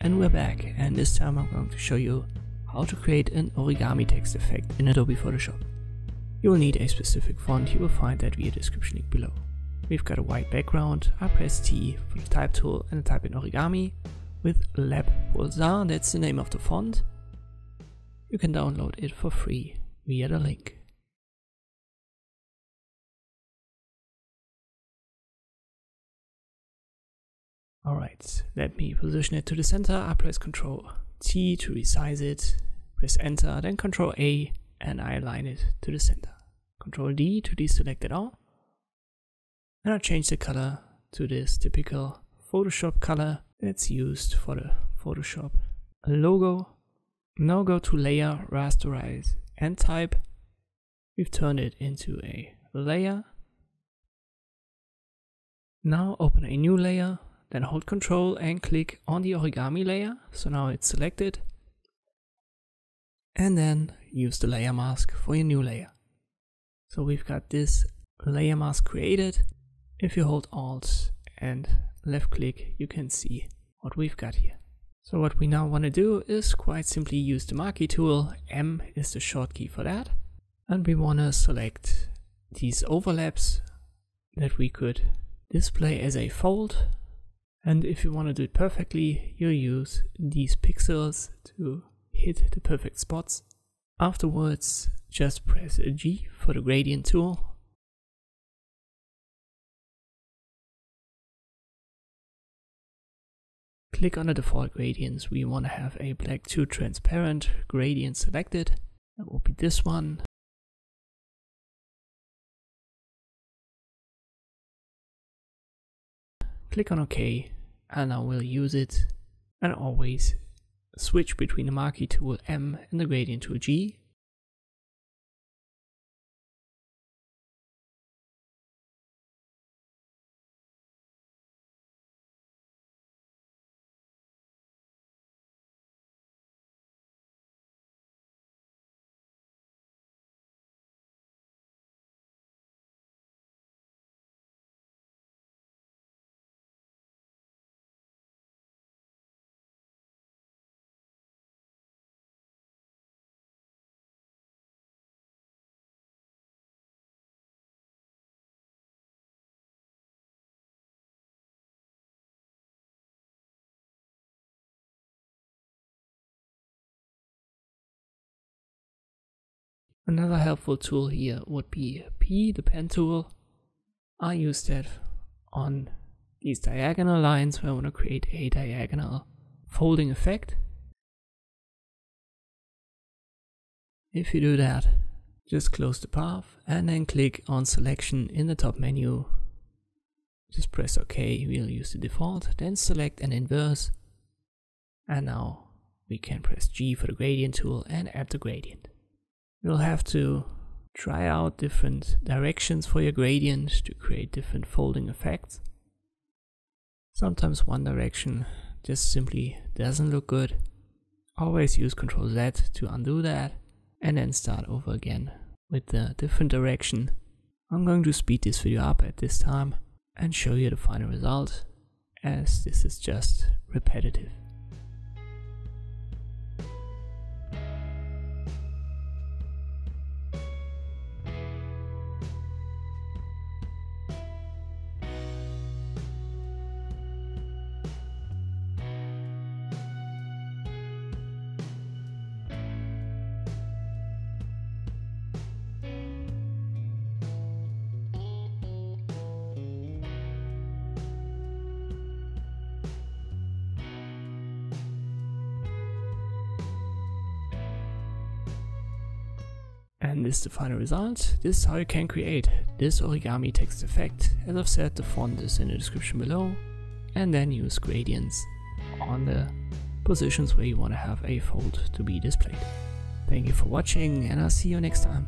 And we're back and this time I'm going to show you how to create an origami text effect in Adobe Photoshop. You will need a specific font, you will find that via description link below. We've got a white background, I press T for the type tool and type in origami with Lab Pulsar, that's the name of the font. You can download it for free via the link. Alright, let me position it to the center. I press Ctrl T to resize it, press Enter, then Ctrl A, and I align it to the center. Ctrl D to deselect it all. And I change the color to this typical Photoshop color that's used for the Photoshop logo. Now go to Layer, Rasterize, and Type. We've turned it into a layer. Now open a new layer then hold Ctrl and click on the origami layer. So now it's selected. And then use the layer mask for your new layer. So we've got this layer mask created. If you hold Alt and left click, you can see what we've got here. So what we now want to do is quite simply use the marquee tool. M is the short key for that. And we want to select these overlaps that we could display as a fold and if you want to do it perfectly, you use these pixels to hit the perfect spots. Afterwards, just press G for the gradient tool. Click on the default gradients. We want to have a black to transparent gradient selected. That will be this one. Click on OK and I will use it. And always switch between the marquee tool M and the gradient tool G Another helpful tool here would be P, the pen tool. I use that on these diagonal lines where I want to create a diagonal folding effect. If you do that, just close the path and then click on selection in the top menu. Just press OK, we'll use the default, then select an inverse. And now we can press G for the gradient tool and add the gradient. You'll have to try out different directions for your gradient to create different folding effects. Sometimes one direction just simply doesn't look good. Always use Ctrl Z to undo that and then start over again with the different direction. I'm going to speed this video up at this time and show you the final result as this is just repetitive. And this is the final result. This is how you can create this origami text effect. As I've said, the font is in the description below. And then use gradients on the positions where you want to have a fold to be displayed. Thank you for watching and I'll see you next time.